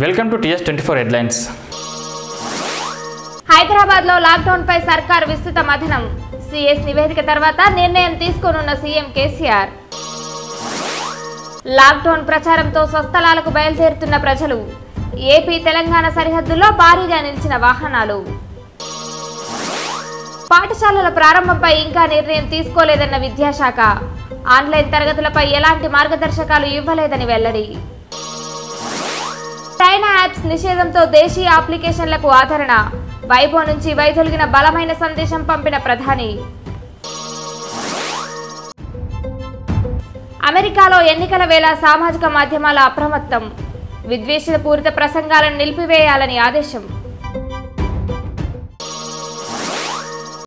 Welcome to TS twenty four headlines హైదరాబాద్లో lockdown పై సర్కార్ విస్తృత మథనం. సిఎస్ నివేదిక తర్వాత నిర్ణయం తీసుకోనున్న సీఎం కేసీఆర్. లాక్డౌన్ ప్రచారంతో స్వస్థలాలకు బయలుదేరుతున్న ప్రజలు. ఏపీ తెలంగాణ సరిహద్దుల్లో భారీగా నిలిచిన వాహనాలు. పాఠశాలల ప్రారంభంపై ఇంకా నిర్ణయం తీసుకోలేదన్న విద్యాశాఖ. ఆన్లైన్ తరగతులపై ఎలాంటి మార్గదర్శకాలు ఇవ్వలేదని వెల్లడి. యాప్స్ నిషేధంతో దేశీయ అప్లికేషన్లకు ఆదరణ. వైభో నుంచి వైదొలిగిన బలమైన సందేశం పంపిన ప్రధాని. అమెరికాలో ఎన్నికల వేళ సామాజిక మాధ్యమాల అప్రమత్తం. విద్వేషపూరిత ప్రసంగాలను నిలిపివేయాలని ఆదేశం.